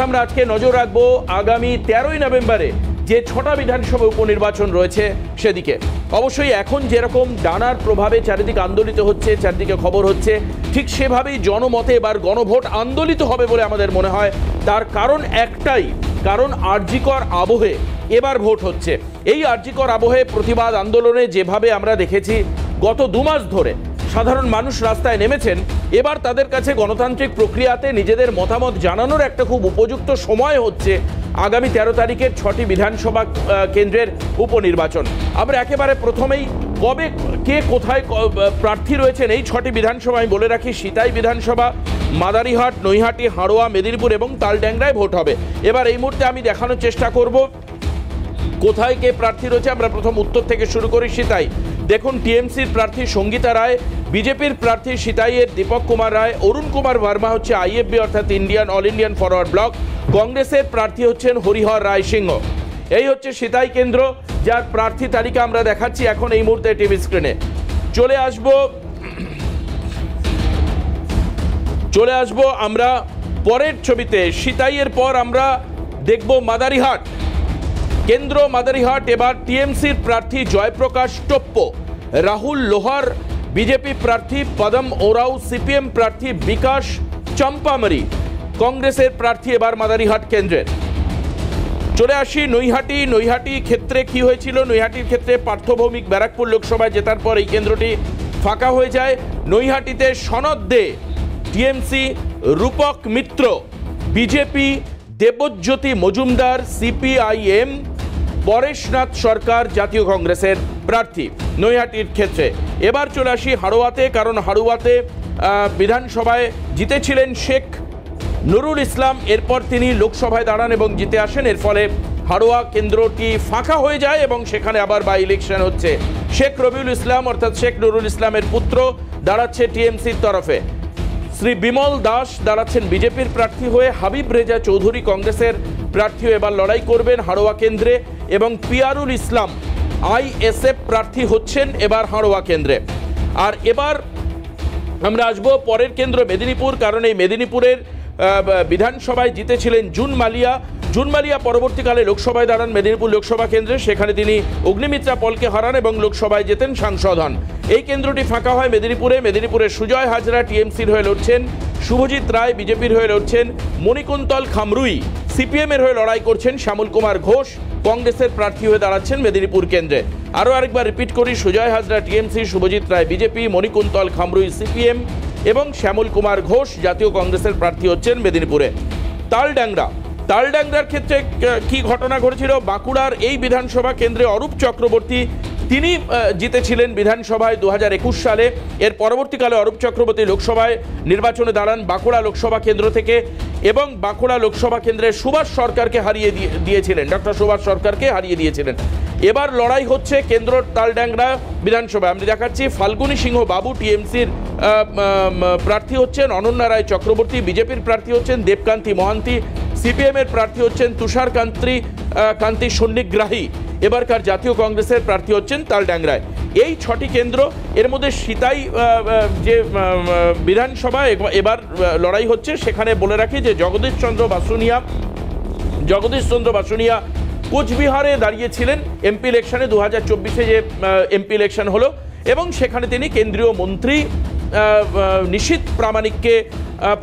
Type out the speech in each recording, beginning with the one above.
আমরা আজকে নজর রাখব আগামী তেরোই নভেম্বরে যে ছটা বিধানসভা উপনির্বাচন রয়েছে সেদিকে। অবশ্যই এখন যেরকম ডানার প্রভাবে চারিদিকে আন্দোলিত হচ্ছে, চারিদিকে খবর হচ্ছে, ঠিক সেভাবেই জনমতে এবার গণভোট আন্দোলিত হবে বলে আমাদের মনে হয়। তার কারণ একটাই, কারণ আর্জিকর আবহে এবার ভোট হচ্ছে। এই আর্জিকর আবহে প্রতিবাদ আন্দোলনে যেভাবে আমরা দেখেছি, গত দু মাস ধরে সাধারণ মানুষ রাস্তায় নেমেছেন, এবার তাদের কাছে গণতান্ত্রিক প্রক্রিয়াতে নিজেদের মতামত জানানোর একটা খুব উপযুক্ত সময় হচ্ছে আগামী তেরো তারিখের ছটি বিধানসভা কেন্দ্রের উপনির্বাচন। আমরা একেবারে প্রথমেই কবে, কে কোথায় প্রার্থী রয়েছেন এই ছটি বিধানসভা আমি বলে রাখি, সিতাই বিধানসভা, মাদারিহাট, নৈহাটি, হাড়োয়া, মেদিনীপুর এবং তালড্যাংরায় ভোট হবে। এবার এই মুহূর্তে আমি দেখানোর চেষ্টা করব কোথায় কে প্রার্থী রয়েছে। আমরা প্রথম উত্তর থেকে শুরু করি, সিতাই। দেখুন টিএমসির প্রার্থী সঙ্গীতা রায়, বিজেপির প্রার্থী সিতাইয়ের দীপক কুমার রায়, অরুণ কুমার ভার্মা হচ্ছে আইএফবি অর্থাৎ Indian all Indian forward bloc, কংগ্রেসের প্রার্থী হচ্ছেন হরিহর রায় সিংহ এই হচ্ছে সিতাই কেন্দ্র, যার প্রার্থী তালিকা আমরা দেখাচ্ছি এখন এই মুহূর্তে টিভি স্ক্রিনে। চলে আসব, চলে আসব আমরা পরের ছবিতে। সিতাইয়ের পর আমরা দেখব মাদারিহাট। কেন্দ্র মাদারিহাট, এবার টিএমসির প্রার্থী জয়প্রকাশ টোপ্প। রাহুল লোহার, বিজেপি প্রার্থী পদম ওরাও, সিপিএম প্রার্থী বিকাশ চম্পামারি। কংগ্রেসের প্রার্থী এবার মাদারিহাট কেন্দ্রের। চলে আসি নৈহাটি। নৈহাটি ক্ষেত্রে কি হয়েছিল? নৈহাটির ক্ষেত্রে পার্থভৌমিক ব্যারাকপুর লোকসভায় জেতার পর এই কেন্দ্রটি ফাঁকা হয়ে যায়। নৈহাটিতে Sanad Dey, TMC Rupak Mitra, BJP Debjyoti Majumdar, CPIM Paresnath Sarkar জাতীয় কংগ্রেসের প্রার্থী নৈহাটির ক্ষেত্রে। এবার চলে আসি হাড়োয়াতে, কারণ হাড়োয়াতে বিধানসভায় জিতেছিলেন শেখ নুরুল ইসলাম। এরপর তিনি লোকসভায় দাঁড়ান এবং জিতে আসেন। এর ফলে হাড়োয়া কেন্দ্রটি ফাঁকা হয়ে যায় এবং সেখানে আবার বাই ইলেকশন হচ্ছে। শেখ রবিউল ইসলাম, অর্থাৎ শেখ নুরুল ইসলামের পুত্র, দাঁড়াচ্ছে টিএমসির তরফে। শ্রী বিমল দাস দাঁড়াচ্ছেন বিজেপির প্রার্থী হয়ে। হাবিব রেজা চৌধুরী কংগ্রেসের প্রার্থী হয়ে এবার লড়াই করবেন হাড়োয়া কেন্দ্রে এবং পিয়ারুল ইসলাম আইএসএফ প্রার্থী হচ্ছেন এবার হাড়োয়া কেন্দ্রে। আর এবার আমরা আসব পরের কেন্দ্র মেদিনীপুর, কারণ এই মেদিনীপুরের বিধানসভায় জিতেছিলেন জুন মালিয়া জুন মালিয়া পরবর্তীকালে লোকসভায় দাঁড়ান মেদিনীপুর লোকসভা কেন্দ্রে। সেখানে তিনি অগ্নিমিত্রা পলকে হারান এবং লোকসভায় জেতেন সাংসদ হন। এই কেন্দ্রটি ফাঁকা হয় মেদিনীপুরে। মেদিনীপুরে সুজয় হাজরা টিএমসির হয়ে লড়ছেন, শুভজিৎ রায় বিজেপির হয়ে লড়ছেন, মণিকুন্তল খামরুই সিপিএমের হয়ে লড়াই করছেন শ্যামল কুমার ঘোষ। কংগ্রেসের প্রার্থী হয়ে দাঁড়াচ্ছেন মেদিনীপুর কেন্দ্রে। আরও আরেকবার রিপিট করি, Sujay Hazra TMC, Subhajit Roy BJP, Manikuntal Khamrui CPM. এবং শ্যামল কুমার ঘোষ জাতীয় কংগ্রেসের প্রার্থী হচ্ছেন মেদিনীপুরে। তালডাংরা। তালডাংরার ক্ষেত্রে ক- ঘটনা ঘটেছিল? বাঁকুড়ার এই বিধানসভা কেন্দ্রে অরূপ চক্রবর্তী তিনি জিতেছিলেন বিধানসভায় দু হাজার একুশ সালে। এর পরবর্তীকালে অরূপ চক্রবর্তী লোকসভায় নির্বাচনে দাঁড়ান বাঁকুড়া লোকসভা কেন্দ্র থেকে এবং বাঁকুড়া লোকসভা কেন্দ্রে সুভাষ সরকারকে হারিয়ে দিয়ে- দিয়েছিলেন। ডক্টর সুভাষ সরকারকে হারিয়ে দিয়েছিলেন। এবার লড়াই হচ্ছে কেন্দ্র তালডাংরা বিধানসভায়। আমি দেখাচ্ছি, ফাল্গুনী সিংহ বাবু টিএমসির প্রার্থী হচ্ছেন, অনন্যা রায় চক্রবর্তী, বিজেপির প্রার্থী হচ্ছেন দেবকান্তি মহান্তি। সিপিএম এর প্রার্থী হচ্ছেন তুষার কান্তি কান্তি সন্নিগ্রাহী। এবারকার জাতীয় কংগ্রেসের প্রার্থী হচ্ছেন তালডাংরায় এই ছটি কেন্দ্র, এর মধ্যে সিতাই যে বিধানসভা এবার লড়াই হচ্ছে, সেখানে বলে রাখি যে জগদীশ চন্দ্র বাসুনিয়া, জগদীশ চন্দ্র বাসুনিয়া কোচবিহারে দাঁড়িয়েছিলেন এমপি ইলেকশনে দু হাজার চব্বিশে যে এমপি ইলেকশন হলো, এবং সেখানে তিনি কেন্দ্রীয় মন্ত্রী নিশীথ প্রামাণিককে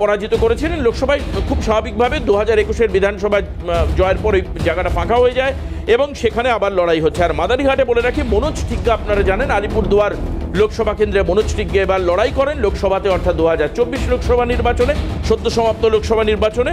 পরাজিত করেছিলেন লোকসভায় খুব স্বাভাবিকভাবে দু হাজার একুশের বিধানসভায় আহ, জয়ের পর জায়গাটা ফাঁকা হয়ে যায় এবং সেখানে আবার লড়াই হচ্ছে। আর মাদারিঘাটে বলে রাখি মনোজ ঠিগ্গা আপনারা জানেন আলিপুরদুয়ার লোকসভা কেন্দ্রে মনোজ ঠিগ্গে এবার লড়াই করেন। লোকসভাতে অর্থাৎ দু হাজার চব্বিশ লোকসভা নির্বাচনে সদ্য সমাপ্ত লোকসভা নির্বাচনে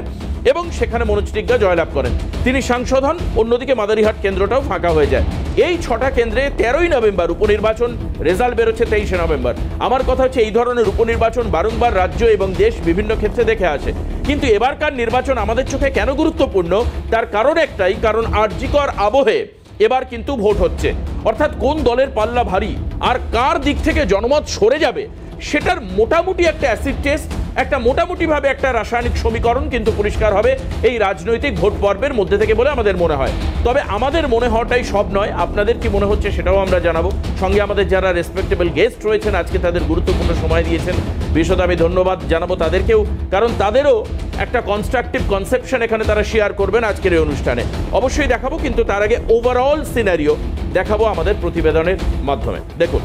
এবং সেখানে মনোজ টিগ্গা জয়লাভ করেন। তিনি সাংসদ হন অন্যদিকে মাদারিহাট কেন্দ্রটাও ফাঁকা হয়ে যায়। এই ছটা কেন্দ্রে তেরোই নভেম্বর উপনির্বাচন, রেজাল্ট বেরোচ্ছে তেইশে নভেম্বর। আমার কথা হচ্ছে এই ধরনের উপনির্বাচন বারংবার রাজ্য এবং দেশ বিভিন্ন ক্ষেত্রে দেখে আসে। কিন্তু এবারকার নির্বাচন আমাদের চোখে কেন গুরুত্বপূর্ণ? তার কারণ একটাই, কারণ আর্যিকর আবহে এবার কিন্তু ভোট হচ্ছে। অর্থাৎ কোন দলের পাল্লা ভারী, আর কার দিক থেকে জনমত সরে যাবে, সেটার মোটামুটি একটা অ্যাসিড টেস্ট একটা মোটামুটিভাবে একটা রাসায়নিক সমীকরণ কিন্তু পরিষ্কার হবে এই রাজনৈতিক ভোট পর্বের মধ্যে থেকে বলে আমাদের মনে হয়। তবে আমাদের মনে হওয়াটাই সব নয়, আপনাদের কি মনে হচ্ছে সেটাও আমরা জানাব। সঙ্গে আমাদের যারা রেসপেক্টেবল গেস্ট রয়েছেন, আজকে তাদের গুরুত্বপূর্ণ সময় দিয়েছেন। বিশদ আমি ধন্যবাদ জানাব তাদেরকেও, কারণ তাদেরও একটা কনস্ট্রাকটিভ কনসেপশন এখানে তারা শেয়ার করবেন আজকের এই অনুষ্ঠানে। অবশ্যই দেখাবো, কিন্তু তার আগে ওভারঅল সিনারিও দেখাবো আমাদের প্রতিবেদনের মাধ্যমে। দেখুন।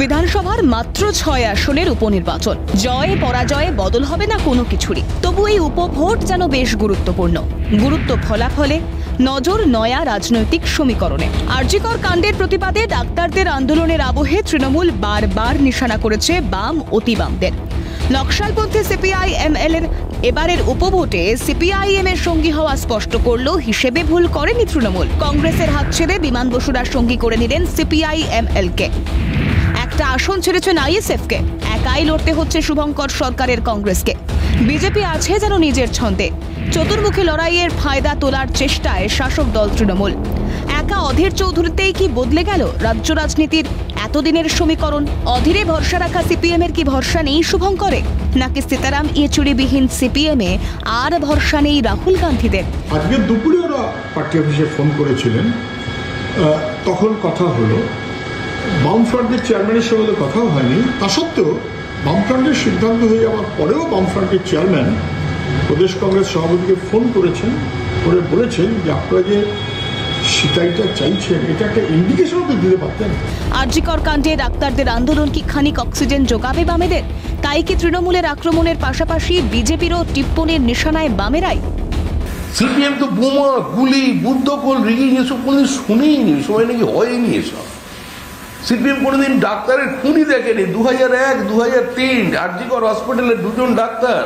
বিধানসভার মাত্র ছয় আসনের উপনির্বাচন। জয়ে, পরাজয়ে, বদল হবে না কোনো কিছুরই। তবু এই উপভোট যেন বেশ গুরুত্বপূর্ণ। গুরুত্ব ফলাফলে, নজর নয়া রাজনৈতিক সমীকরণে। আরজিকর কাণ্ডের প্রতিবাদে ডাক্তারদের আন্দোলনের আবহে তৃণমূল বারবার নিশানা করেছে বাম অতিবামদের। নকশালপন্থী সিপিআই এমএল এর এবারের উপভোটে সিপিআইএম এর সঙ্গী হওয়া স্পষ্ট করল, হিসেবে ভুল করেনি তৃণমূল। কংগ্রেসের হাত ছেড়ে বিমান বসুরা সঙ্গী করে নিলেন সিপিআই এমএল কে একটা আসন ছেড়েছেন আইএসএফ কে একাই লড়তে হচ্ছে শুভঙ্কর সরকারের কংগ্রেসকে। বিজেপি আছে যেন নিজের ছন্দে। চতুর্মুখী লড়াইয়ের ফায়দা তোলার চেষ্টায় শাসক দল তৃণমূল। একা অধীর চৌধুরীতেই কি বদলে গেল রাজ্য রাজনীতির এতদিনের সমীকরণ? অধীরে ভরসা রাখা সিপিএম এর কি ভরসা নেই শুভঙ্করে? নাকি সীতারাম ইয়েচুরিবিহীন সিপিএম আর ভরসা নেই রাহুল গান্ধীদের? আজকে দুপুরে ওরা পার্টি অফিসে ফোন করেছিলেন। তখন কথা হলো বামফ্রন্টের চেয়ারম্যানের সঙ্গে কথাও হয়নি। তা সত্ত্বেও বামফ্রন্টের সিদ্ধান্ত হয়ে যাওয়ার পরেও বামফ্রন্টের চেয়ারম্যান প্রদেশ কংগ্রেস সভাপতিকে ফোন করেছেন করে বলেছেন যে আপনারা যে চাইছেন এটা একটা ইন্ডিকেশনও তো দিতে পারতেন। আরজিকর কাণ্ডে ডাক্তারদের আন্দোলন কি খানিক অক্সিজেন যোগাবে বামেদের? তাই কি তৃণমূলের আক্রমণের পাশাপাশি বিজেপিরও টিপ্পণীর নিশানায় বামেরাই? সিপিএম তো বোমা গুলি বুদ্ধকোল রিগিং এসব কোনোদিন শুনেই নি নাকি হয়নি এসব। সিপিএম কোনোদিন ডাক্তারের খুনি দেখেনি। দু হাজার এক দু হাজার তিন, আরজিকর হসপিটালে দুজন ডাক্তার।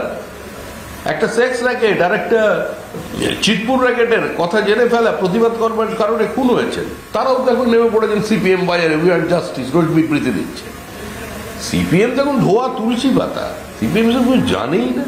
একটা সেক্স র্যাকেট আর একটা চিতপুর র্যাকেটের কথা জেনে ফেলা, প্রতিবাদ করবার কারণে খুন হয়েছে তারাও তো এখন নেমে পড়েছেন সিপিএম বাজারে। উই আর জাস্টিস রোজ বিবৃতি দিচ্ছে। সিপিএম তখন ধোয়া তুলসী পাতা। সিপিএম সব জানেই না।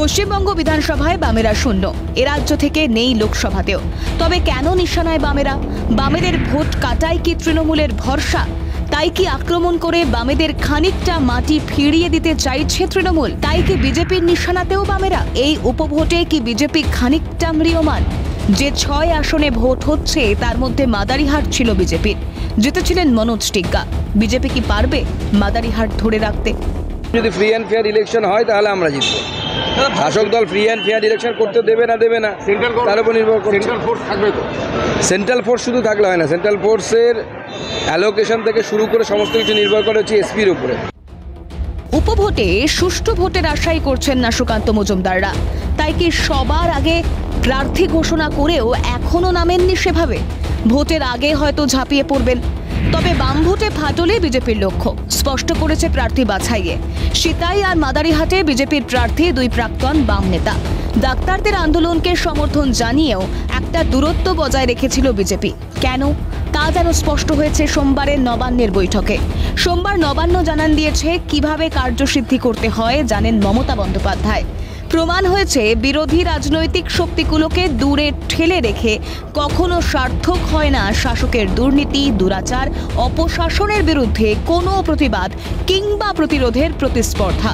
পশ্চিমবঙ্গ বিধানসভায় বামেরা শূন্য। এ রাজ্য থেকে নেই লোকসভাতেও। তবে কেন নিশানায় বামেরা? বামেদের ভোট কাটাই কি তৃণমূলের ভরসা? তাই কি আক্রমণ করে বামেদের খানিকটা মাটি ফিরিয়ে দিতে চাইছে তৃণমূল? তাই কি বিজেপির নিশানাতেও বামেরা? এই উপভোটে কি বিজেপি খানিকটা ম্রিয়মান? যে ছয় আসনে ভোট হচ্ছে, তার মধ্যে মাদারিহাট ছিল বিজেপির। জিতেছিলেন মনোজ টিগ্গা। বিজেপি কি পারবে মাদারিহাট ধরে রাখতে? যদি ফ্রি অ্যান্ড ফেয়ার ইলেকশন হয়, তাহলে আমরা জিতবো। শাসক দল ফ্রি অ্যান্ড ফেয়ার ইলেকশন করতে দেবে না দেবে না। তার উপর নির্ভর করছে। সেন্ট্রাল ফোর্স থাকবে তো? সেন্ট্রাল ফোর্স শুধু থাকলে হয় না সেন্ট্রাল ফোর্সের অ্যালোকেশন থেকে শুরু করে সমস্ত কিছু নির্ভর করে হচ্ছে এসপির উপরে। উপভোটে সুষ্ঠু ভোটের আশাই করছেন না সুকান্ত মজুমদাররা। তাই কি সবার আগে প্রার্থী ঘোষণা করেও এখনও নামেননি সেভাবে? ভোটের আগে হয়তো ঝাঁপিয়ে পড়বেন। তবে বাম ভোটে ফাটলে বিজেপির লক্ষ্য, স্পষ্ট করেছে প্রার্থী বাছাইয়ে। সীতাই আর মাদারিহাটে বিজেপির প্রার্থী দুই প্রাক্তন বাম নেতা। ডাক্তারদের আন্দোলনকে সমর্থন জানিয়েও একটা দূরত্ব বজায় রেখেছিল বিজেপি। কেন? তা যেন স্পষ্ট হয়েছে সোমবারের নবান্নের বৈঠকে। সোমবার নবান্ন জানান দিয়েছে, কীভাবে কার্যসিদ্ধি করতে হয় জানেন মমতা বন্দ্যোপাধ্যায়। প্রমাণ হয়েছে, বিরোধী রাজনৈতিক শক্তিগুলোকে দূরে ঠেলে রেখে কখনো সার্থক হয় না শাসকের দুর্নীতি, দুরাচার, অপশাসনের বিরুদ্ধে কোনো প্রতিবাদ কিংবা প্রতিরোধের প্রতিস্পর্ধা।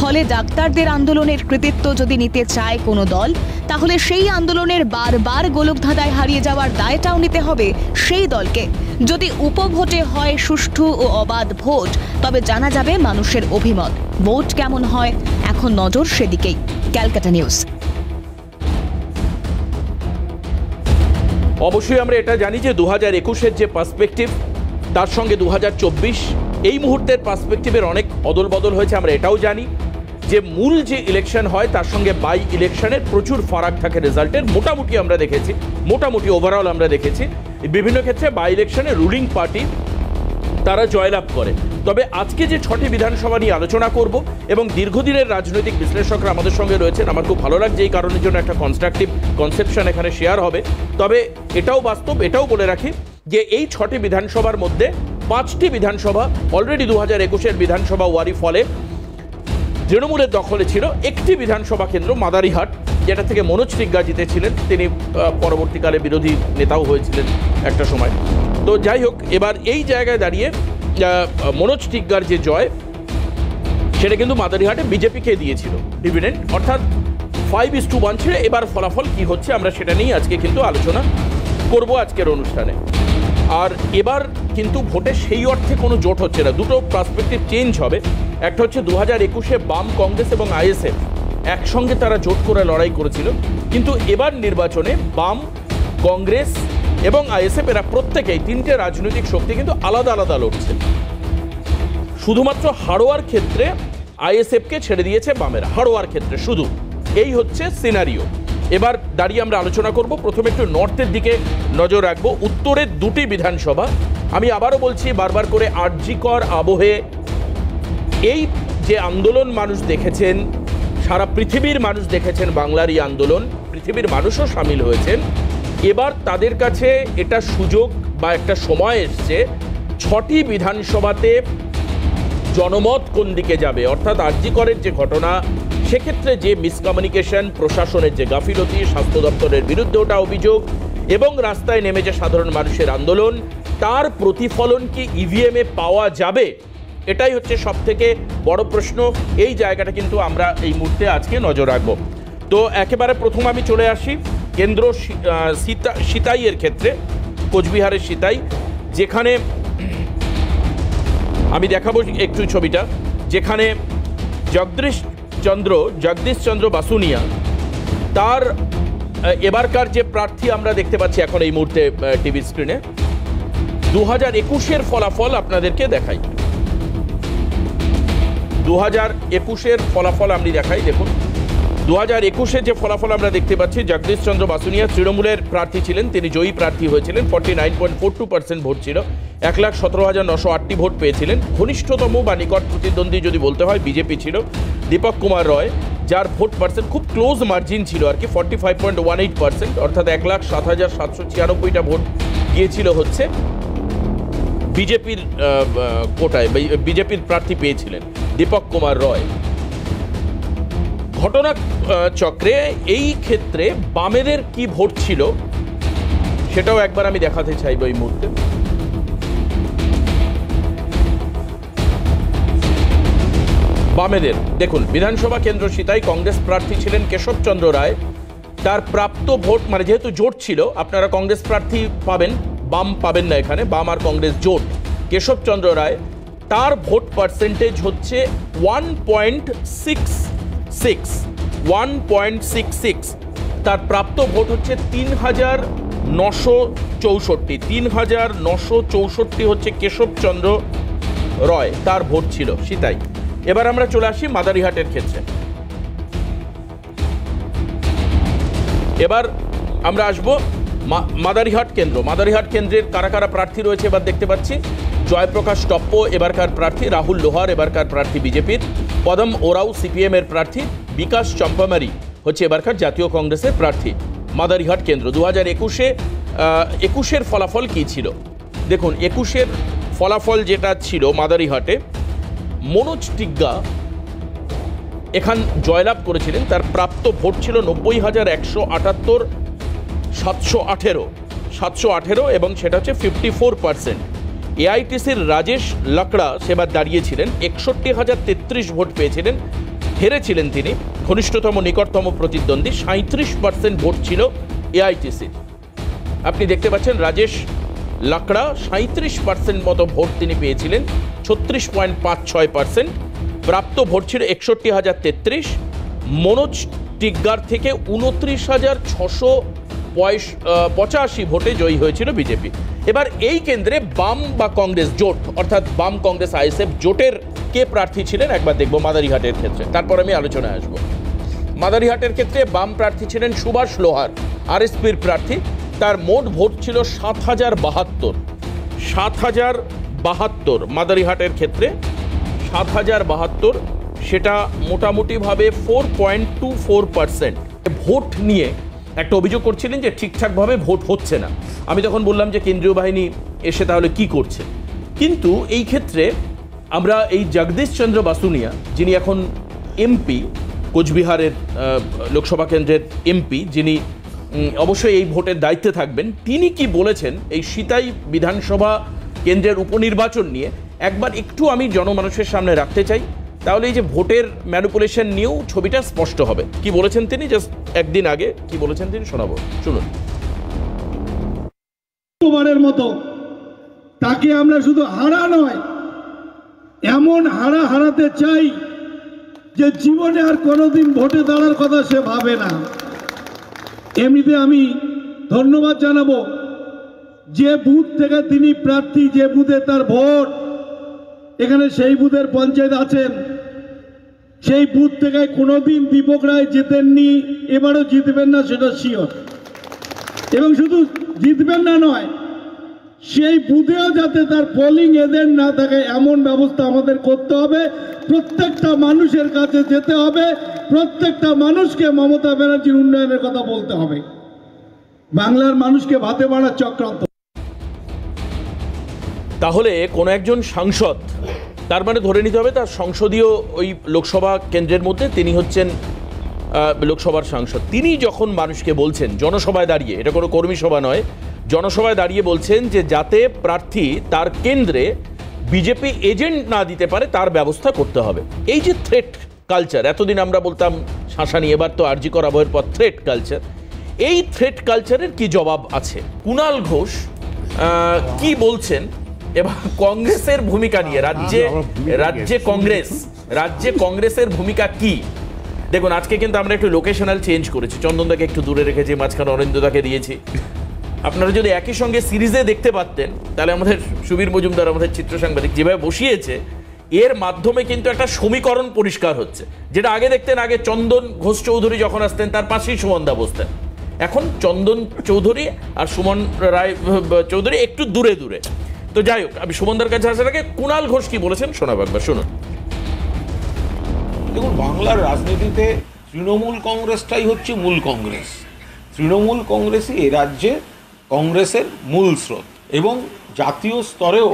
ফলে ডাক্তারদের আন্দোলনের কৃতিত্ব যদি নিতে চায় কোনো দল, তাহলে সেই আন্দোলনের বারবার গোলকধাঁধায় হারিয়ে যাওয়ার দায়টাও নিতে হবে সেই দলকে। যদি উপভোটে হয় সুষ্ঠু ও অবাধ ভোট, তবে জানা যাবে মানুষের অভিমত। ভোট কেমন হয়, এখন নজর সেদিকেই। ক্যালকাটা নিউজ। অবশ্যই আমরা এটা জানি যে দু হাজার একুশের যে পার্সপেক্টিভ, তার সঙ্গে দু হাজার চব্বিশ, এই মুহূর্তের পার্সপেক্টিভের অনেক অদল বদল হয়েছে, আমরা এটাও জানি। যে মূল যে ইলেকশন হয়, তার সঙ্গে বাই ইলেকশনের প্রচুর ফারাক থাকে রেজাল্টের মোটামুটি আমরা দেখেছি, মোটামুটি ওভারঅল আমরা দেখেছি। বিভিন্ন ক্ষেত্রে বাই ইলেকশনে রুলিং পার্টি তারা জয়লাভ করে। তবে আজকে যে ছটি বিধানসভা নিয়ে আলোচনা করব এবং দীর্ঘদিনের রাজনৈতিক বিশ্লেষকরা আমাদের সঙ্গে রয়েছেন, আমার খুব ভালো লাগছে এই কারণের জন্য একটা কনস্ট্রাকটিভ কনসেপশন এখানে শেয়ার হবে। তবে এটাও বাস্তব, এটাও বলে রাখি যে এই ছটি বিধানসভার মধ্যে পাঁচটি বিধানসভা অলরেডি দু হাজার একুশের বিধানসভা ওয়ারি ফলে তৃণমূলের দখলে ছিল একটি বিধানসভা কেন্দ্র, মাদারিহাট, যেটা থেকে মনোজ টিগ্গা জিতেছিলেন। তিনি পরবর্তীকালে বিরোধী নেতাও হয়েছিলেন একটা সময়। তো যাই হোক, এবার এই জায়গায় দাঁড়িয়ে মনোজ টিগ্গার যে জয়, সেটা কিন্তু মাদারিহাটে বিজেপিকে দিয়েছিল ডিভিডেন্ট অর্থাৎ ফাইভ ইস টু ওয়ান ছেড়ে এবার ফলাফল কি হচ্ছে, আমরা সেটা নিয়ে আজকে কিন্তু আলোচনা করব আজকের অনুষ্ঠানে। আর এবার কিন্তু ভোটে সেই অর্থে কোনো জোট হচ্ছে না। দুটো পার্সপেক্টিভ চেঞ্জ হবে। একটা হচ্ছে দু হাজার একুশে বাম কংগ্রেস এবং আইএসএফ একসঙ্গে তারা জোট করে লড়াই করেছিল। কিন্তু এবার নির্বাচনে বাম, কংগ্রেস এবং আইএসএফ এরা প্রত্যেকেই তিনটে রাজনৈতিক শক্তি কিন্তু আলাদা আলাদা লড়ছে। শুধুমাত্র হাড়োয়ার ক্ষেত্রে আইএসএফকে ছেড়ে দিয়েছে বামেরা হাড়োয়ার ক্ষেত্রে শুধু। এই হচ্ছে সিনারিও। এবার দাঁড়িয়ে আমরা আলোচনা করব, প্রথমে একটু নর্থের দিকে নজর রাখব। উত্তরের দুটি বিধানসভা। আমি আবারও বলছি, বারবার করে আর্যিকর আবহে এই যে আন্দোলন মানুষ দেখেছেন, সারা পৃথিবীর মানুষ দেখেছেন বাংলার এই আন্দোলন, পৃথিবীর মানুষও সামিল হয়েছেন। এবার তাদের কাছে এটা সুযোগ বা একটা সময় এসছে, ছটি বিধানসভাতে জনমত কোন দিকে যাবে? অর্থাৎ আর্যিকরের যে ঘটনা, সেক্ষেত্রে যে মিসকমিউনিকেশন প্রশাসনের যে গাফিলতি, স্বাস্থ্য দপ্তরের বিরুদ্ধে ওটা অভিযোগ এবং রাস্তায় নেমে যে সাধারণ মানুষের আন্দোলন, তার প্রতিফলন কি ইভিএমে পাওয়া যাবে? এটাই হচ্ছে সব থেকে বড় প্রশ্ন। এই জায়গাটা কিন্তু আমরা এই মুহূর্তে আজকে নজর রাখব। তো একেবারে প্রথম আমি চলে আসি কেন্দ্র সীতা, সিতাইয়ের ক্ষেত্রে, কোচবিহারের সিতাই, যেখানে আমি দেখাবো একটু ছবিটা। যেখানে জগদীশ চন্দ্র জগদীশ চন্দ্র বাসুনিয়া, তার এবারকার যে প্রার্থী আমরা দেখতে পাচ্ছি এখন এই মুহূর্তে টিভি স্ক্রিনে দু হাজার একুশের ফলাফল আপনাদেরকে দেখাই। দু হাজার একুশের ফলাফল আমি দেখাই, দেখুন। দু হাজার একুশে যে ফলাফল আমরা দেখতে পাচ্ছি, জগদীশ চন্দ্র বাসুনিয়া তৃণমূলের প্রার্থী ছিলেন, তিনি জয়ী প্রার্থী হয়েছিলেন, forty nine point four two percent vote ছিল, এক লাখ সতেরো হাজার নশো আটটি ভোট পেয়েছিলেন। ঘনিষ্ঠতম বা নিকট প্রতিদ্বন্দ্বী যদি বলতে হয়, বিজেপি ছিল, দীপক কুমার রয়, যার ভোট পার্সেন্ট খুব ক্লোজ মার্জিন ছিল আর কি, forty five point one eight percent, অর্থাৎ এক লাখ সাত হাজার সাতশো ছিয়ানব্বইটা ভোট গিয়েছিল হচ্ছে, বিজেপির কোটায় বিজেপির প্রার্থী পেয়েছিলেন। দীপক কুমার রয়। ঘটনা চক্রে এই ক্ষেত্রে বামেদের কি ভোট ছিল, সেটাও একবার আমি দেখাতে চাইব এই মুহূর্তে। বামেদের, দেখুন, বিধানসভা কেন্দ্র সীতায় কংগ্রেস প্রার্থী ছিলেন কেশবচন্দ্র রায়। তার প্রাপ্ত ভোট মানে যেহেতু জোট ছিল, আপনারা কংগ্রেস প্রার্থী পাবেন, বাম পাবেন না এখানে, বাম আর কংগ্রেস জোট। কেশবচন্দ্র রায় তার ভোট পার্সেন্টেজ হচ্ছে one point six six one point six six তার প্রাপ্ত ভোট হচ্ছে তিন হাজার নশো চৌষট্টি, তিন হাজার নশো চৌষট্টি হচ্ছে কেশবচন্দ্র রয়, তার ভোট ছিল সীতাই। এবার আমরা চলে আসি মাদারিহাটের ক্ষেত্রে। এবার আমরা আসব মাদারিহাট কেন্দ্র। মাদারিহাট কেন্দ্রের কারা কারা প্রার্থী রয়েছে এবার দেখতে পাচ্ছি। জয়প্রকাশ টপ্প, এবারকার প্রার্থী রাহুল লোহার, এবারকার প্রার্থী বিজেপির। পদম ওরাও সিপিএম এর প্রার্থী, বিকাশ চম্পামারি হচ্ছে এবারকার জাতীয় কংগ্রেসের প্রার্থী। মাদারিহাট কেন্দ্র দু হাজার একুশে একুশের ফলাফল কী ছিল? দেখুন, একুশের ফলাফল যেটা ছিল মাদারিহাটে, মনোজ টিগ্গা এখান জয়লাভ করেছিলেন, তার প্রাপ্ত ভোট ছিল নব্বই হাজার একশো আটাত্তর, সাতশো আঠেরো সাতশো আঠেরো এবং সেটা হচ্ছে ফিফটি ফোর পার্সেন্ট এআইটিসির রাজেশ লাকড়া সেবার দাঁড়িয়েছিলেন। একষট্টি হাজার তেত্রিশ ভোট পেয়েছিলেন, হেরেছিলেন তিনি। ঘনিষ্ঠতম, নিকটতম প্রতিদ্বন্দ্বী সাঁত্রিশ পার্সেন্ট ভোট ছিল এআইটিসির। আপনি দেখতে পাচ্ছেন রাজেশ লাকড়া সাঁত্রিশ পার্সেন্ট মতো ভোট তিনি পেয়েছিলেন, ছত্রিশ পয়েন্ট পাঁচ ছয় পার্সেন্ট। প্রাপ্ত ভোট ছিল একষট্টি হাজার তেত্রিশ, মনোজ টিগ্গার থেকে উনত্রিশ হাজার ছশো পঁয়ষ- পঁচাশি ভোটে জয়ী হয়েছিল বিজেপি। এবার এই কেন্দ্রে বাম বা কংগ্রেস জোট, অর্থাৎ বাম কংগ্রেস আইএসএফ জোটের কে প্রার্থী ছিলেন, একবার দেখব মাদারিঘাটের ক্ষেত্রে। তারপর আমি আলোচনায় আসব। মাদারিহাটের ক্ষেত্রে বাম প্রার্থী ছিলেন সুভাষ লোহার, আরএসপির প্রার্থী। তার মোট ভোট ছিল সাত হাজার বাহাত্তর। সাত হাজার বাহাত্তর মাদারিহাটের ক্ষেত্রে সাত হাজার বাহাত্তর, সেটা মোটামুটিভাবে four point two four percent vote নিয়ে একটা অভিযোগ করছিলেন যে ঠিকঠাকভাবে ভোট হচ্ছে না। আমি তখন বললাম যে কেন্দ্রীয় বাহিনী এসে তাহলে কি করছে? কিন্তু এই ক্ষেত্রে আমরা এই জগদীশ চন্দ্র বাসুনিয়া, যিনি এখন এমপি, কোচবিহারের লোকসভা কেন্দ্রের এমপি, যিনি অবশ্যই এই ভোটের দায়িত্বে থাকবেন, তিনি কি বলেছেন এই সিতাই বিধানসভা কেন্দ্রের উপনির্বাচন নিয়ে? একবার একটু আমি জনমানুষের সামনে রাখতে চাই। তাহলে এই যে ভোটের ম্যানুপুলেশন নিয়েও ছবিটা স্পষ্ট হবে। কি বলেছেন তিনি? জাস্ট একদিন আগে কি বলেছেন তিনি? শোনাবো। শুনুন। মতো, তাকে আমরা শুধু হারা নয়, এমন হারা হারাতে চাই যে জীবনে আর কোনোদিন ভোটে দাঁড়ার কথা সে ভাবে না। এমনিতে আমি ধন্যবাদ জানাব যে বুথ থেকে তিনি প্রার্থী, যে বুথে তার ভোট, এখানে সেই বুথের পঞ্চায়েত আছেন সেই বুথ থেকে কোনোদিন দীপক রায় জেতেননি, এবারও জিতবেন না সেটা শিওর এবং শুধু জিতবেন না নয়, সেই বুথেও যাতে তার পোলিং এজেন্ট না থাকে, এমন ব্যবস্থা আমাদের করতে হবে। প্রত্যেকটা মানুষের কাছে যেতে হবে, প্রত্যেকটা মানুষকে মমতা ব্যানার্জির উন্নয়নের কথা বলতে হবে। বাংলার মানুষকে ভাতে বাড়ার চক্রান্ত। তাহলে কোনো একজন সাংসদ তার মানে ধরে নিতে হবে তার সংসদীয় ওই লোকসভা কেন্দ্রের মধ্যে তিনি হচ্ছেন লোকসভার সাংসদ। তিনি যখন মানুষকে বলছেন, জনসভায় দাঁড়িয়ে, এটা কোনো কর্মী সভা নয়, জনসভায় দাঁড়িয়ে বলছেন যে যাতে প্রার্থী তার কেন্দ্রে বিজেপি এজেন্ট না দিতে পারে, তার ব্যবস্থা করতে হবে। এই যে থ্রেট কালচার এতদিন আমরা বলতাম, শাসানি, এবার তো আরজি করা বইয়ের পর থ্রেট কালচার এই থ্রেট কালচারের কি জবাব আছে? কুণাল ঘোষ কি বলছেন? এবার কংগ্রেসের ভূমিকা নিয়ে রাজ্যে রাজ্যে কংগ্রেস রাজ্যে কংগ্রেসের ভূমিকা কি? দেখুন আজকে কিন্তু আমরা একটু লোকেশনাল চেঞ্জ করেছি। চন্দনদাকে একটু দূরে রেখেছি মাঝখানে অরিন্দদাকে দিয়েছি। আপনারা যদি একই সঙ্গে সিরিজে দেখতে পারতেন তাহলে আমাদের সুবীর মজুমদার আমাদের চিত্র সাংবাদিক যেভাবে বসিয়েছে এর মাধ্যমে কিন্তু একটা সমীকরণ পরিষ্কার হচ্ছে। যেটা আগে দেখতেন আগে চন্দন ঘোষ চৌধুরী যখন আসতেন তার পাশেই সুমনদা বসতেন। এখন চন্দন চৌধুরী আর সুমন রায় চৌধুরী একটু দূরে দূরে। তো যাই হোক, আমি সুমনদার কাছে আসার আগে কুণাল ঘোষ কি বলেছেন শোনাবো একবার, শুনুন। দেখুন, বাংলার রাজনীতিতে তৃণমূল কংগ্রেসটাই হচ্ছে মূল কংগ্রেস। তৃণমূল কংগ্রেসই এ রাজ্যে কংগ্রেসের মূল স্রোত এবং জাতীয় স্তরেও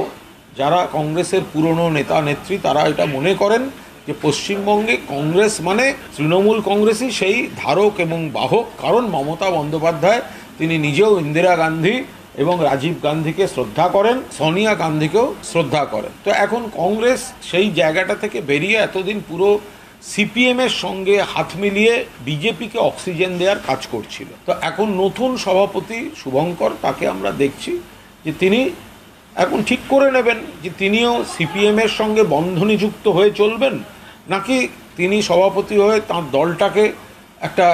যারা কংগ্রেসের পুরনো নেতা, নেত্রী, তারা এটা মনে করেন যে পশ্চিমবঙ্গে কংগ্রেস মানে তৃণমূল কংগ্রেসই সেই ধারক এবং বাহক। কারণ মমতা বন্দ্যোপাধ্যায়, তিনি নিজেও ইন্দিরা গান্ধী এবং রাজীব গান্ধীকে শ্রদ্ধা করেন, সোনিয়া গান্ধীকেও শ্রদ্ধা করেন। তো এখন কংগ্রেস সেই জায়গাটা থেকে বেরিয়ে এতদিন পুরো সিপিএমের সঙ্গে হাত মিলিয়ে বিজেপিকে অক্সিজেন দেওয়ার কাজ করছিল। তো এখন নতুন সভাপতি শুভঙ্কর, তাকে আমরা দেখছি যে তিনি এখন ঠিক করে নেবেন যে তিনিও সিপিএমের সঙ্গে বন্ধনীযুক্ত হয়ে চলবেন, নাকি তিনি সভাপতি হয়ে তার দলটাকে একটা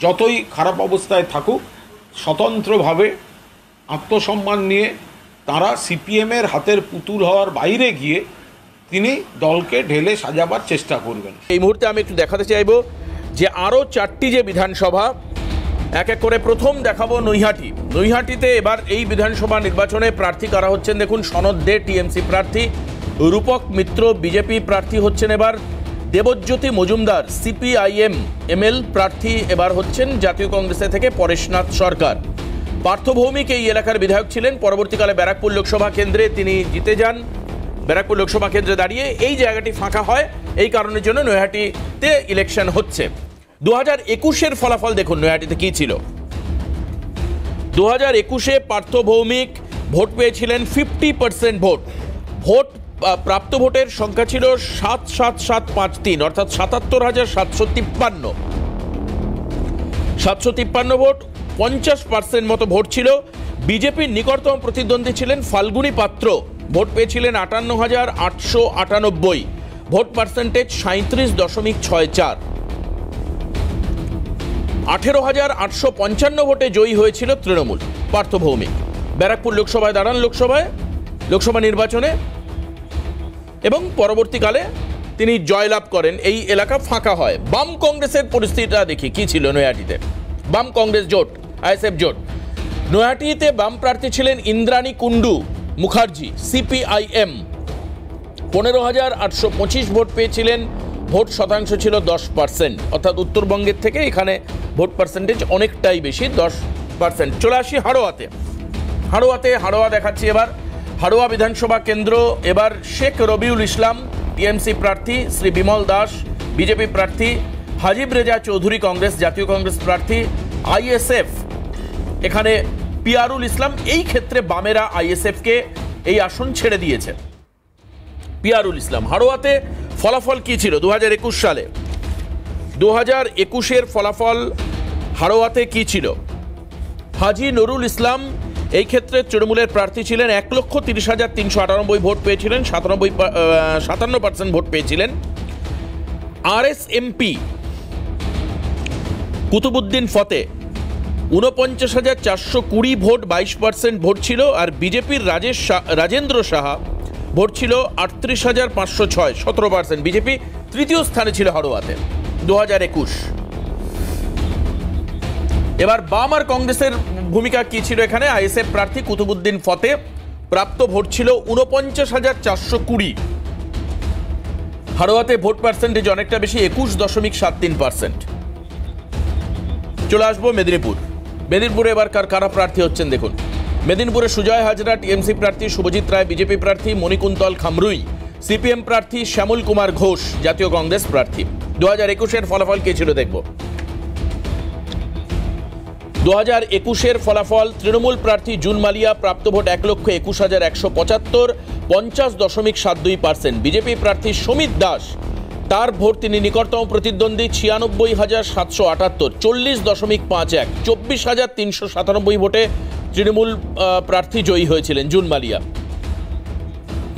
যতই খারাপ অবস্থায় থাকুক, স্বতন্ত্রভাবে আত্মসম্মান নিয়ে তারা সিপিএমের হাতের পুতুল হওয়ার বাইরে গিয়ে তিনি দলকে ঢেলে সাজাবার চেষ্টা করবেন। এই মুহূর্তে আমি একটু দেখাতে চাইব যে আরও চারটি যে বিধানসভা, এক এক করে প্রথম দেখাবো নৈহাটি। নৈহাটিতে এবার এই বিধানসভা নির্বাচনে প্রার্থী কারা হচ্ছেন দেখুন, সনদ দে, টিএমসি প্রার্থী, রূপক মিত্র, বিজেপি প্রার্থী হচ্ছেন এবার, দেবজ্যোতি মজুমদার, সিপিআইএম এমএল প্রার্থী এবার হচ্ছেন জাতীয় কংগ্রেসে থেকে পরেশনাথ সরকার। পার্থ ভৌমিক এই এলাকার বিধায়ক ছিলেন। পরবর্তীকালে ব্যারাকপুর লোকসভা কেন্দ্রে তিনি জিতে যান। ব্যারাকপুর লোকসভা কেন্দ্রে দাঁড়িয়ে এই জায়গাটি ফাঁকা হয়। এই কারণের জন্য নৈহাটিতে ইলেকশন হচ্ছে। দু হাজার একুশের ফলাফল দেখুন নৈহাটিতে কি ছিল। দু হাজার একুশে পার্থ ভৌমিক ভোট পেয়েছিলেন ফিফটি পার্সেন্ট ভোট। ভোট প্রাপ্ত ভোটের সংখ্যা ছিল সাত সাত সাত পাঁচ তিন, অর্থাৎ সাতাত্তর হাজার সাতশো তিপ্পান্ন। সাতশো তিপ্পান্ন ভোট পঞ্চাশ পার্সেন্ট মতো ভোট ছিল। বিজেপির নিকটতম প্রতিদ্বন্দ্বী ছিলেন ফাল্গুনী পাত্র। ভোট পেয়েছিলেন আটান্ন হাজার আটশো আটানব্বই। ভোট পার্সেন্টেজ সাঁত্রিশ দশমিক ছয় চার। আঠেরো হাজার আটশো পঞ্চান্ন ভোটে জয়ী হয়েছিল তৃণমূল পার্থ ভৌমিক ব্যারাকপুর লোকসভায় দাঁড়ান লোকসভায়, লোকসভা নির্বাচনে। এবং পরবর্তীকালে তিনি জয়লাভ করেন। এই এলাকা ফাঁকা হয়। বাম কংগ্রেসের পরিস্থিতিটা দেখি, কি ছিল নৈহাটিতে বাম কংগ্রেস জোট। আইএসএফ জোট। নৈহাটিতে বাম প্রার্থী ছিলেন ইন্দ্রাণী কুন্ডু মুখার্জি, সিপিআইএম। পনেরো হাজার আটশো পঁচিশ ভোট পেয়েছিলেন, ভোট শতাংশ ছিল দশ পার্সেন্ট। অর্থাৎ উত্তরবঙ্গের থেকে এখানে ভোট পার্সেন্টেজ অনেকটাই বেশি, দশ পার্সেন্ট। চলে আসি হাড়োয়াতে। হাড়োয়াতে হাড়োয়া দেখাচ্ছি এবার। হাড়োয়া বিধানসভা কেন্দ্র, এবার শেখ রবিউল ইসলাম, টিএমসি প্রার্থী, শ্রী বিমল দাস, বিজেপি প্রার্থী, হাজিব রেজা চৌধুরী, কংগ্রেস, জাতীয় কংগ্রেস প্রার্থী, আইএসএফ এখানে পিয়ারুল ইসলাম এই ক্ষেত্রে বামেরা আইএসএফকে এই আসন ছেড়ে দিয়েছে। পিয়ারুল ইসলাম হাড়োয়াতে ফলাফল কি ছিল দু হাজার একুশ সালে? দু হাজার একুশের ফলাফল হাড়োয়াতে কি ছিল? হাজি নুরুল ইসলাম এই ক্ষেত্রে তৃণমূলের প্রার্থী ছিলেন, এক লক্ষ তিরিশ হাজার তিনশো আটানব্বই ভোট পেয়েছিলেন, সাতানব্বই সাতান্ন পার্সেন্ট ভোট পেয়েছিলেন। আর এস এমপি কুতুবুদ্দিন ফতে উনপঞ্চাশ হাজার চারশো কুড়ি ভোট, বাইশ পার্সেন্ট ভোট ছিল, আর বিজেপির রাজেশ রাজেন্দ্র সাহা ভোট ছিল আটত্রিশ হাজার পাঁচশো ছয়, সতেরো পার্সেন্ট। বিজেপি তৃতীয় স্থানে ছিল হাড়োয়াতে দু হাজার একুশ। এবার বাম আর কংগ্রেসের ভূমিকা কি ছিল এখানে? আইএসএফ প্রার্থী কুতুবুদ্দিন ফতে প্রাপ্ত ভোট ছিল উনপঞ্চাশ হাজার চারশো কুড়ি। হাড়োয়াতে ভোট পার্সেন্টেজ অনেকটা বেশি, একুশ দশমিক সাত তিন পার্সেন্ট। চলে আসব মেদিনীপুর। মেদিনীপুরে এবার কার কারা প্রার্থী হচ্ছেন দেখুন। মেদিনীপুরে সুজয় হাজরা, টিএমসি প্রার্থী শুভজিৎ রায়, বিজেপি প্রার্থী মণিকুন্তল খামরুই, সিপিএম প্রার্থী শ্যামল কুমার ঘোষ, জাতীয় কংগ্রেস প্রার্থী। দু হাজার একুশের ফলাফল কে ছিল দেখব? দু হাজার একুশের ফলাফল, তৃণমূল প্রার্থী জুন মালিয়া, প্রাপ্ত ভোট এক লক্ষ একুশ হাজার একশো পঁচাত্তর, পঞ্চাশ দশমিক সাত দুই পার্সেন্ট। বিজেপি প্রার্থী সমিত দাস তার ভোট তিনি নিকটতম প্রতিদ্বন্দ্বী ছিয়ানব্বই হাজার সাতশো আটাত্তর, চল্লিশ দশমিক পাঁচ এক, চব্বিশ হাজার তিনশো সাতানব্বই ভোটে তৃণমূল প্রার্থী জয়ী হয়েছিলেন জুন মালিয়া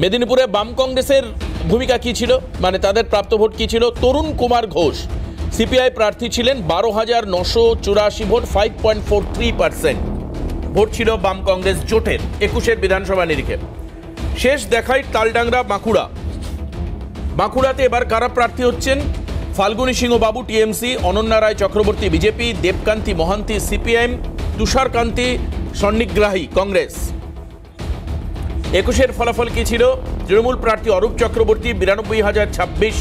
মেদিনীপুরে বাম কংগ্রেসের ভূমিকা কি ছিল? মানে তাদের প্রাপ্ত ভোট কি ছিল? তরুণ কুমার ঘোষ, সিপিআই প্রার্থী ছিলেন বারো হাজার নশো চুরাশি vote five point four three percent vote ছিল বাম কংগ্রেস জোটের, একুশের বিধানসভা নিরিখে। শেষ দেখায় তালডাংরা, বাঁকুড়া। বাঁকুড়াতে এবার কারা প্রার্থী হচ্ছেন? Falguni Singha Babu TMC, Ananya Roy Chakraborty, BJP, Debkanti, Mohanty CPM Tusharkanti, Sannigrahi, Congress. একুশের ফলাফল কি ছিল? তৃণমূল প্রার্থী অরূপ চক্রবর্তী বিরানব্বই হাজার ছাব্বিশ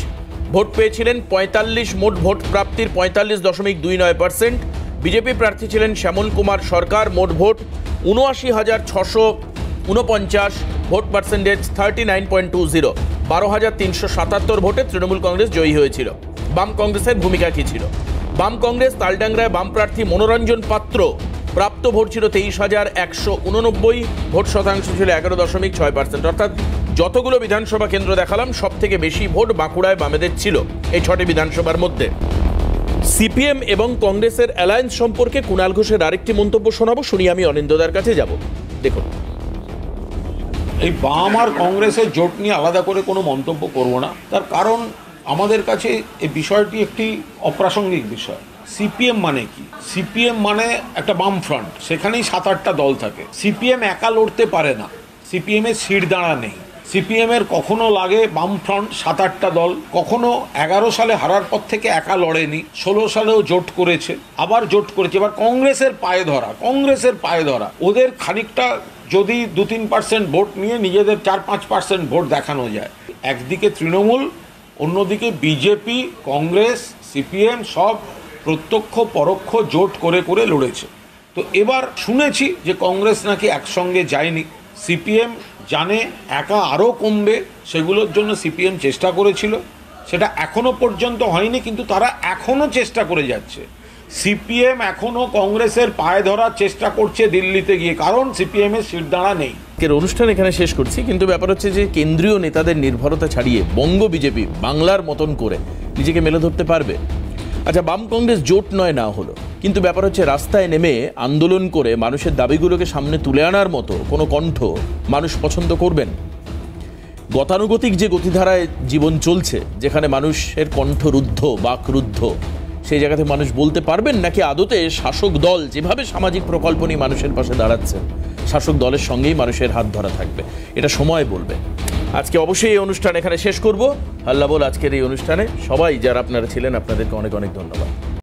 ভোট পেয়েছিলেন, পঁয়তাল্লিশ মোট ভোট প্রাপ্তির পঁয়তাল্লিশ দশমিক দুই নয় পার্সেন্ট। বিজেপি প্রার্থী ছিলেন শ্যামল কুমার সরকার, মোট ভোট উনআশি হাজার ছশো উনপঞ্চাশ, vote percentage thirty nine point two zero. বারো হাজার তিনশো সাতাত্তর ভোটে তৃণমূল কংগ্রেস জয়ী হয়েছিল। বাম কংগ্রেসের ভূমিকা কী ছিল? বাম কংগ্রেস তালডাংরায় বাম প্রার্থী মনোরঞ্জন পাত্র। প্রাপ্ত ভোট ছিল তেইশ হাজার একশো উননব্বই, ভোট শতাংশ ছিল এগারো দশমিক ছয় পার্সেন্ট অর্থাৎ যতগুলো বিধানসভা কেন্দ্র দেখালাম সব থেকে বেশি ভোট বাঁকুড়ায় বামেদের ছিল এই ছটি বিধানসভার মধ্যে। সিপিএম এবং কংগ্রেসের অ্যালায়েন্স সম্পর্কে কুণাল ঘোষের আরেকটি মন্তব্য শোনাবো, শুনি আমি অনিন্দদার কাছে যাব। দেখুন। এই বাম আর কংগ্রেসের জোট নিয়ে আলাদা করে কোনো মন্তব্য করব না। তার কারণ আমাদের কাছে এই বিষয়টি একটি অপ্রাসঙ্গিক বিষয়। সিপিএম মানে কি? সিপিএম মানে একটা বাম ফ্রন্ট সেখানেই সাত আটটা দল থাকে। সিপিএম একা লড়তে পারে না। সিপিএম এর সিট দাঁড়া নেই। সিপিএম এর কখনো লাগে বাম ফ্রন্ট সাত আটটা দল। কখনো এগারো সালে হারার পর থেকে একা লড়েনি। ষোলো সালেও জোট করেছে। আবার জোট করেছে। এবার কংগ্রেসের পায়ে ধরা। কংগ্রেসের পায়ে ধরা। ওদের খানিকটা যদি দু তিন পার্সেন্ট ভোট নিয়ে নিজেদের চার পাঁচ পার্সেন্ট ভোট দেখানো যায়। একদিকে তৃণমূল, অন্যদিকে বিজেপি, কংগ্রেস, সিপিএম সব প্রত্যক্ষ, পরোক্ষ জোট করে করে লড়েছে। তো এবার শুনেছি যে কংগ্রেস নাকি একসঙ্গে যায়নি। সিপিএম জানে একা আরও কমবে, সেগুলোর জন্য সিপিএম চেষ্টা করেছিল। সেটা এখনও পর্যন্ত হয়নি, কিন্তু তারা এখনও চেষ্টা করে যাচ্ছে। সিপিএম এখনও কংগ্রেসের পায়ে ধরার চেষ্টা করছে দিল্লিতে গিয়ে, কারণ সিপিএম এর সিট দাঁড়া নেই। আজকের অনুষ্ঠান এখানে শেষ করছি, কিন্তু ব্যাপার হচ্ছে যে কেন্দ্রীয় নেতাদের নির্ভরতা ছাড়িয়ে বঙ্গ বিজেপি বাংলার মতন করে নিজেকে মেলে ধরতে পারবে। আচ্ছা বাম কংগ্রেস জোট নয় না হলো, কিন্তু ব্যাপার হচ্ছে রাস্তায় নেমে আন্দোলন করে মানুষের দাবিগুলোকে সামনে তুলে আনার মতো কোনো কণ্ঠ মানুষ পছন্দ করবেন? গতানুগতিক যে গতিধারায় জীবন চলছে, যেখানে মানুষের কণ্ঠ রুদ্ধ বাক সেই জায়গাতে মানুষ বলতে পারবেন নাকি আদতে শাসক দল যেভাবে সামাজিক প্রকল্প নিয়ে মানুষের পাশে দাঁড়াচ্ছে, শাসক দলের সঙ্গেই মানুষের হাত ধরা থাকবে। এটা সময় বলবে। আজকে অবশ্যই এই অনুষ্ঠান এখানে শেষ করব। আল্লাহ বল আজকের এই অনুষ্ঠানে সবাই যারা আপনারা ছিলেন, আপনাদেরকে অনেক অনেক ধন্যবাদ।